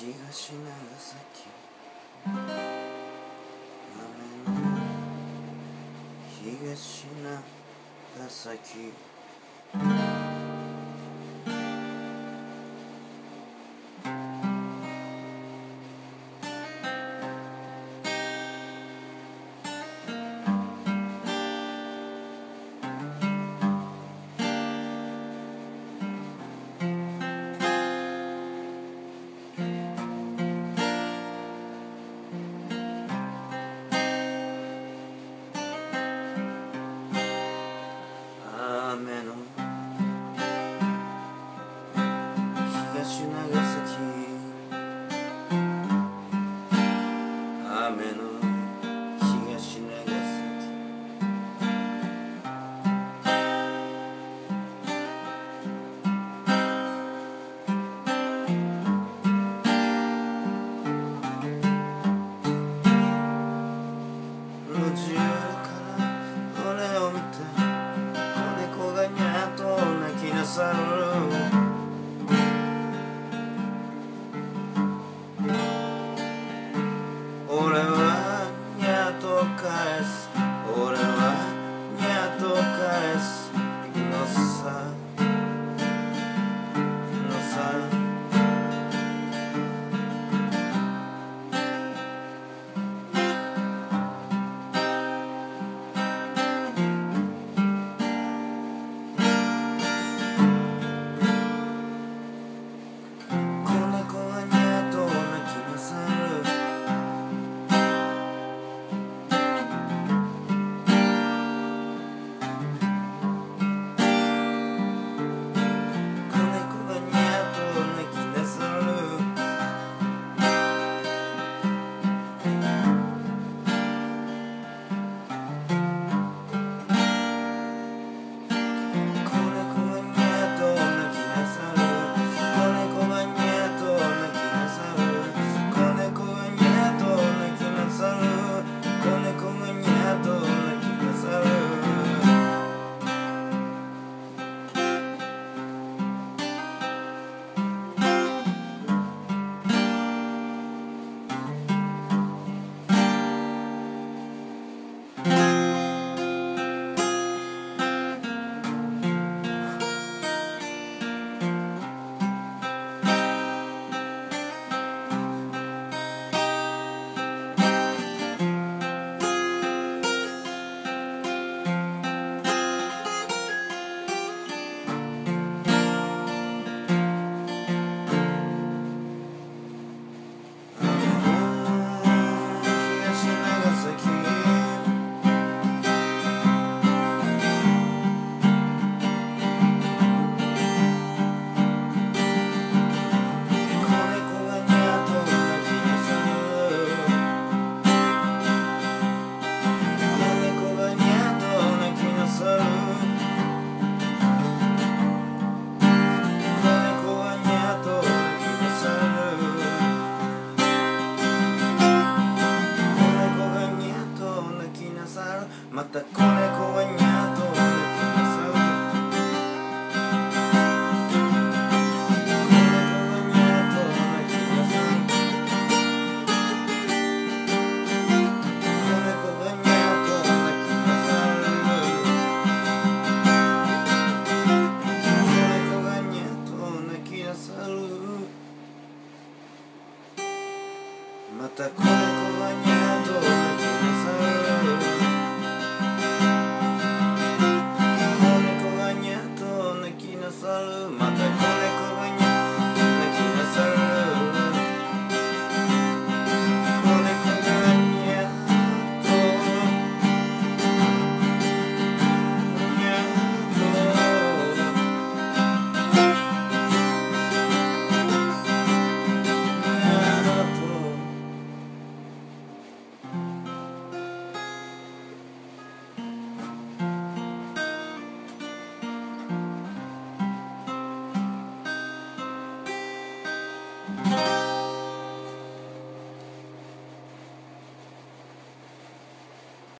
東長崎雨の東長崎 ameno またこれ怖いにゃ